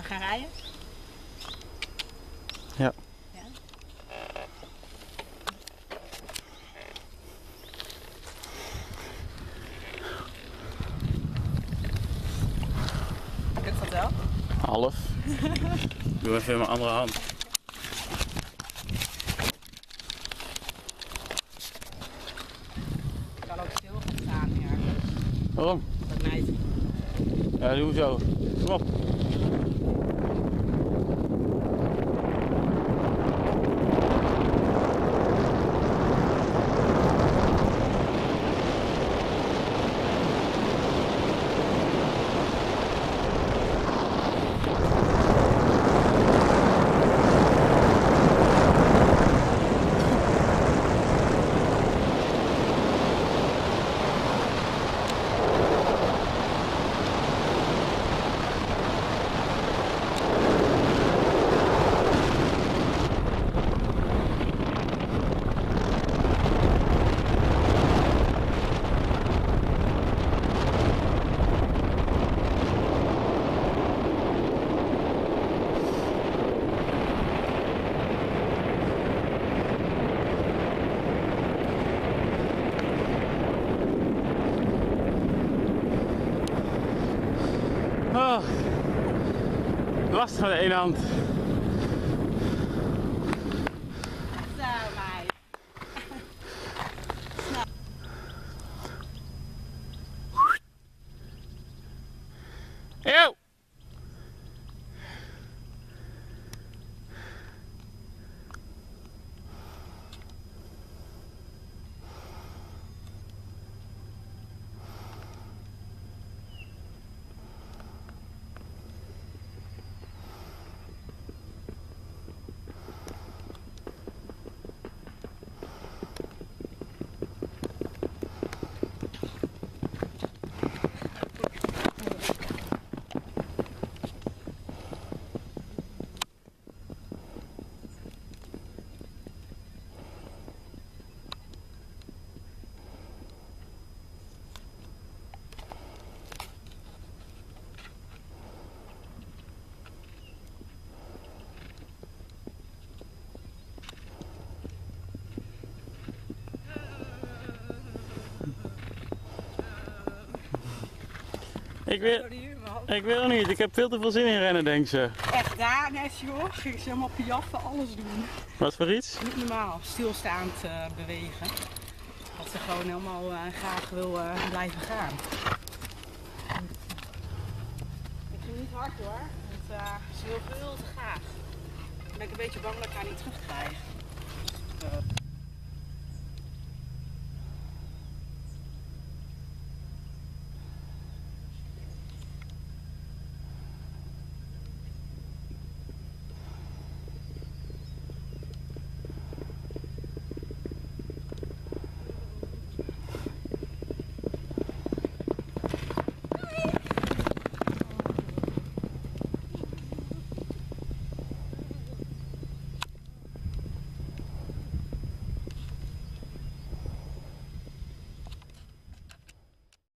gaan rijden? Ja. ja? Lukt dat wel? Half. Doe even in mijn andere hand. Ik kan ook stil gaan staan, ja. Waarom? Dat meid. Ja, doe zo. Kom op. Thank Lastig met de ene hand. Zo, meid. Eeuw! Ik wil, ik wil niet. Ik heb veel te veel zin in rennen, denk ze. Echt daar, net joh. Ging ze helemaal piaffen, alles doen. Wat voor iets? Niet normaal, stilstaand eh, bewegen. Dat ze gewoon helemaal eh, graag wil eh, blijven gaan. Ik ging niet hard hoor, want ze wil veel te graag. Dan ben ik een beetje bang dat ik haar niet terugkrijg.